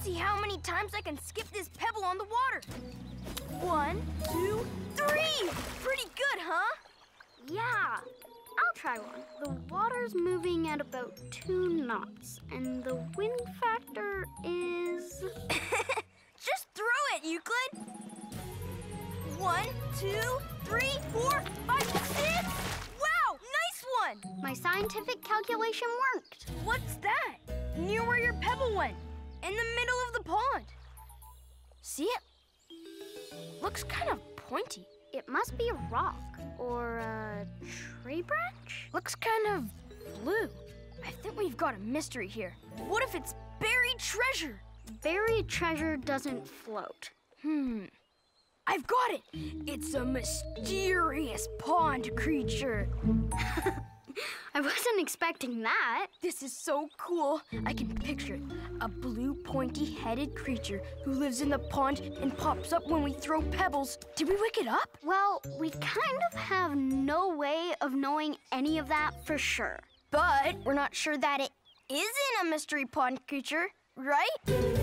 Let's see how many times I can skip this pebble on the water. One, two, three! Pretty good, huh? Yeah, I'll try one. The water's moving at about two knots, and the wind factor is. Just throw it, Euclid! One, two, three, four, five, six! Wow, nice one! My scientific calculation worked. What's that? Near where your pebble went, in the Looks kind of pointy. It must be a rock or a tree branch. Looks kind of blue. I think we've got a mystery here. What if it's buried treasure? Buried treasure doesn't float. Hmm. I've got it! It's a mysterious pond creature. I wasn't expecting that. This is so cool. I can picture it. A blue, pointy headed creature who lives in the pond and pops up when we throw pebbles. Did we wake it up? Well, we kind of have no way of knowing any of that for sure. But we're not sure that it isn't a mystery pond creature, right? And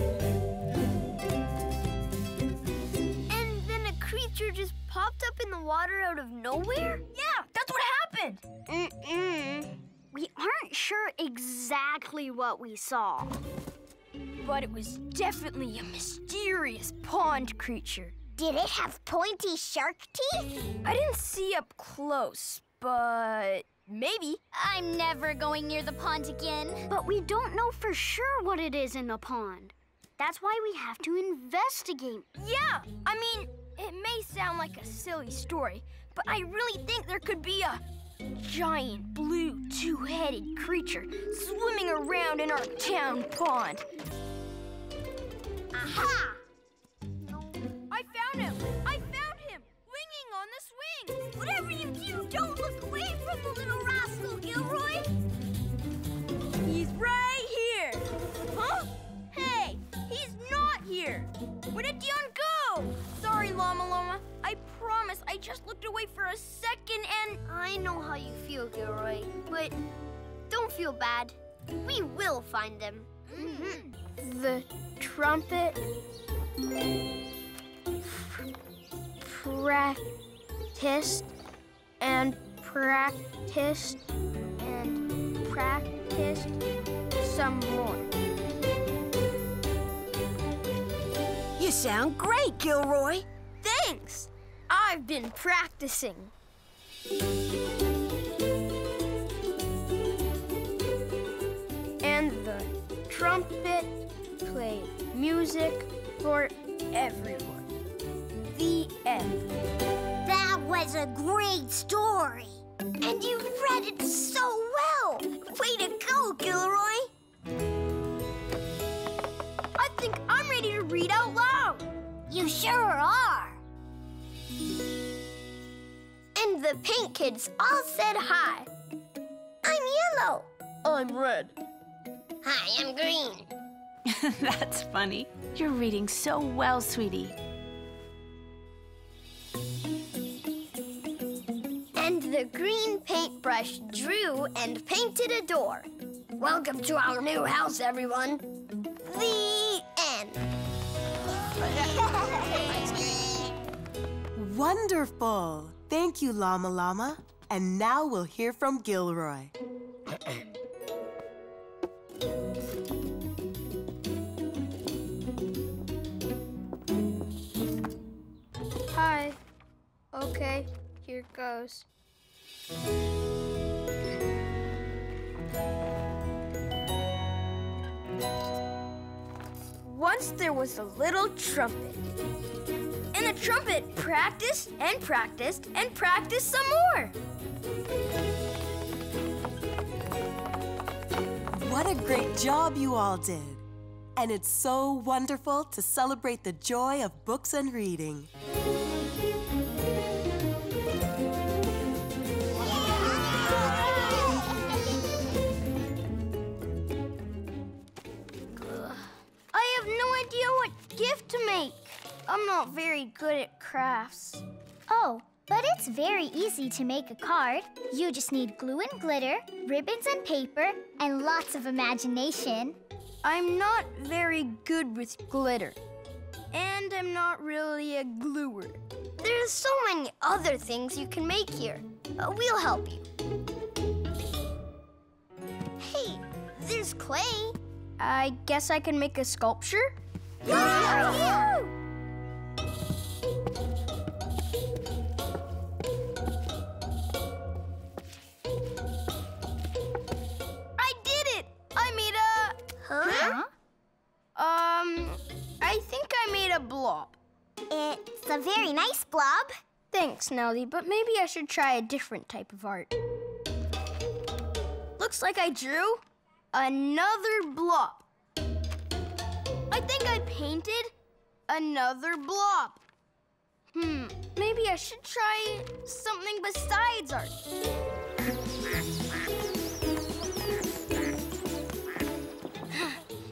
then a creature just popped up in the water out of nowhere? Yeah, that's what happened. Mm-mm. We aren't sure exactly what we saw. But it was definitely a mysterious pond creature. Did it have pointy shark teeth? I didn't see up close, but maybe. I'm never going near the pond again. But we don't know for sure what it is in the pond. That's why we have to investigate. Yeah, I mean, it may sound like a silly story, but I really think there could be a giant blue two-headed creature swimming around in our town pond. Aha! I found him! I found him! Winging on the swing! Whatever you do, don't look away from the little rascal, Gilroy! He's right here! Huh? Hey, he's not here! Where did Dion go? Sorry, Llama Llama. I promise I just looked away for a second and... I know how you feel, Gilroy, but don't feel bad. We will find them. Mm-hmm. The trumpet... Practiced and practiced and practiced some more. You sound great, Gilroy. Thanks! I've been practicing. And the trumpet played music for everyone. The end. That was a great story. And you read it so well. Way to go, Gilroy. I think I'm ready to read out loud. You sure are. And the pink kids all said hi. I'm yellow. I'm red. Hi, I'm green. That's funny. You're reading so well, sweetie. And the green paintbrush drew and painted a door. Welcome to our new house, everyone. The end. Wonderful. Thank you, Llama Llama. And now we'll hear from Gilroy. Okay, here goes. Once there was a little trumpet. And the trumpet practiced and practiced and practiced some more. What a great job you all did. And it's so wonderful to celebrate the joy of books and reading. What gift to make. I'm not very good at crafts. Oh, but it's very easy to make a card. You just need glue and glitter, ribbons and paper, and lots of imagination. I'm not very good with glitter. And I'm not really a gluer. There's so many other things you can make here. Uh, we'll help you. Hey, there's clay. I guess I can make a sculpture? I did it! I made a. Huh? Um, I think I made a blob. It's a very nice blob. Thanks, Nelly, but maybe I should try a different type of art. Looks like I drew another blob. I think I painted another blob. Hmm, maybe I should try something besides art.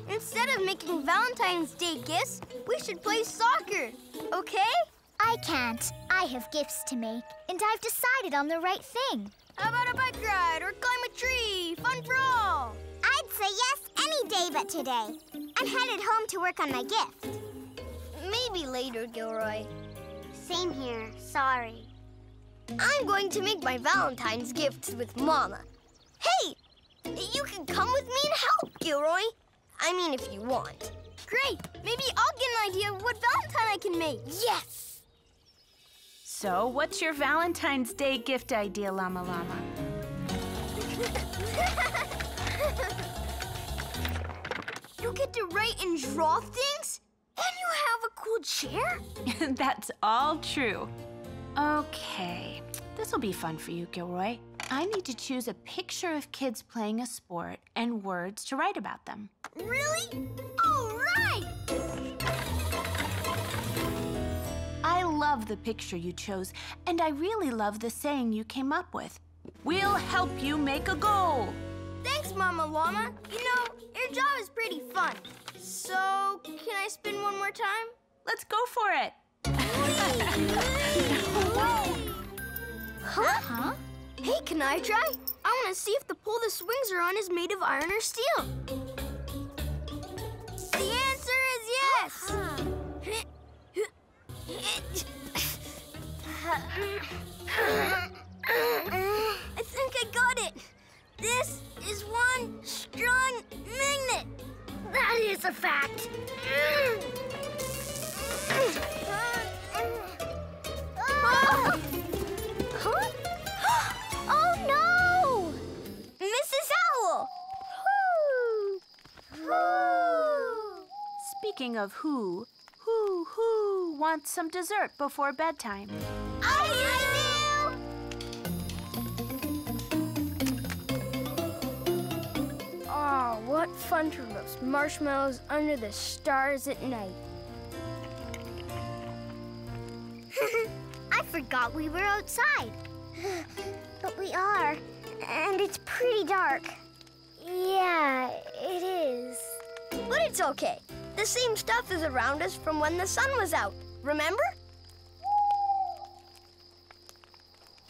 Instead of making Valentine's Day gifts, we should play soccer, okay? I can't. I have gifts to make, and I've decided on the right thing. How about a bike ride or climb a tree? Fun for all! I'd say yes any day but today. I'm headed home to work on my gift. Maybe later, Gilroy. Same here. Sorry. I'm going to make my Valentine's gifts with Mama. Hey, you can come with me and help, Gilroy. I mean, if you want. Great! Maybe I'll get an idea of what Valentine I can make. Yes! So, what's your Valentine's Day gift idea, Llama Llama? You get to write and draw things? And you have a cool chair? That's all true. Okay, this will be fun for you, Gilroy. I need to choose a picture of kids playing a sport and words to write about them. Really? All right! I love the picture you chose, and I really love the saying you came up with. We'll help you make a goal. Thanks, Mama Llama. You know, your job is pretty fun. So, can I spin one more time? Let's go for it. Huh? Huh? Hey, can I try? I want to see if the pole the swings are on is made of iron or steel. The answer is yes. I uh-huh. a fact. Oh no! Mrs. Owl! Speaking of who, who, who wants some dessert before bedtime? Oh, what fun to roast marshmallows under the stars at night. I forgot we were outside. but we are, and it's pretty dark. Yeah, it is. But it's okay. The same stuff is around us from when the sun was out. Remember?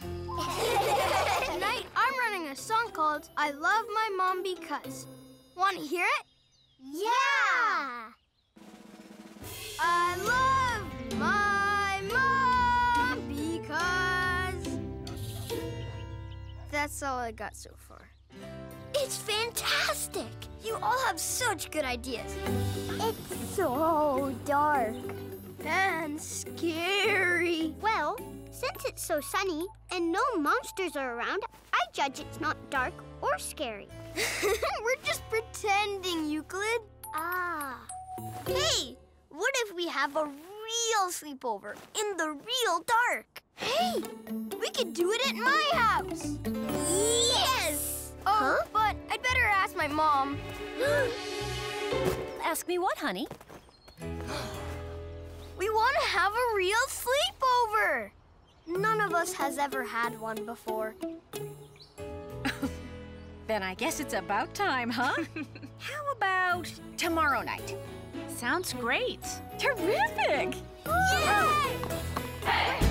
Tonight, I'm running a song called I Love My Mom Because. Want to hear it? Yeah! I love my mom because. That's all I got so far. It's fantastic. You all have such good ideas. It's so dark. And scary. Well, since it's so sunny and no monsters are around, I judge it's not dark or scary. We're just have a real sleepover in the real dark? Hey, we could do it at my house. Yes! Oh, but I'd better ask my mom. Ask me what, honey? We want to have a real sleepover. None of us has ever had one before. Then I guess it's about time, huh? How about tomorrow night? Sounds great. Terrific! Yay!